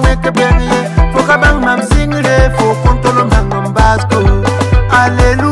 weke benye Foka mam singre Aleluya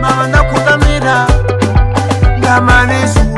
Mama, nakuta mira, ndamani zuri.